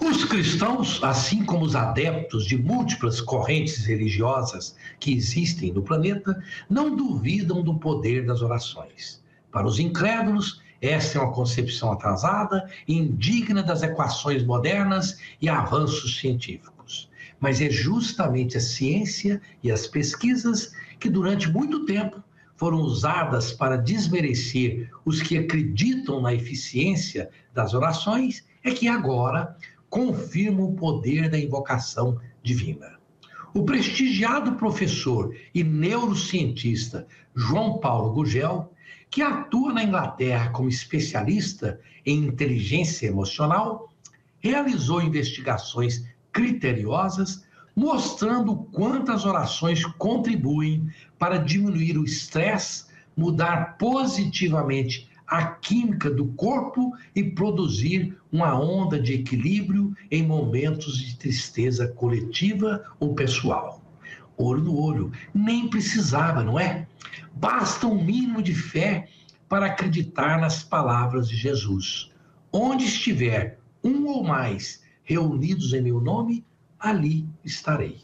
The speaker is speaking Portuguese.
Os cristãos, assim como os adeptos de múltiplas correntes religiosas que existem no planeta, não duvidam do poder das orações. Para os incrédulos, esta é uma concepção atrasada indigna das equações modernas e avanços científicos. Mas é justamente a ciência e as pesquisas que, durante muito tempo, foram usadas para desmerecer os que acreditam na eficiência das orações, é que agora confirma o poder da invocação divina. O prestigiado professor e neurocientista João Paulo Gugel, que atua na Inglaterra como especialista em inteligência emocional, realizou investigações criteriosas mostrando quantas orações contribuem para diminuir o estresse, mudar positivamente a química do corpo e produzir uma onda de equilíbrio em momentos de tristeza coletiva ou pessoal. Olho no olho, nem precisava, não é? Basta um mínimo de fé para acreditar nas palavras de Jesus. Onde estiver um ou mais reunidos em meu nome, ali estarei.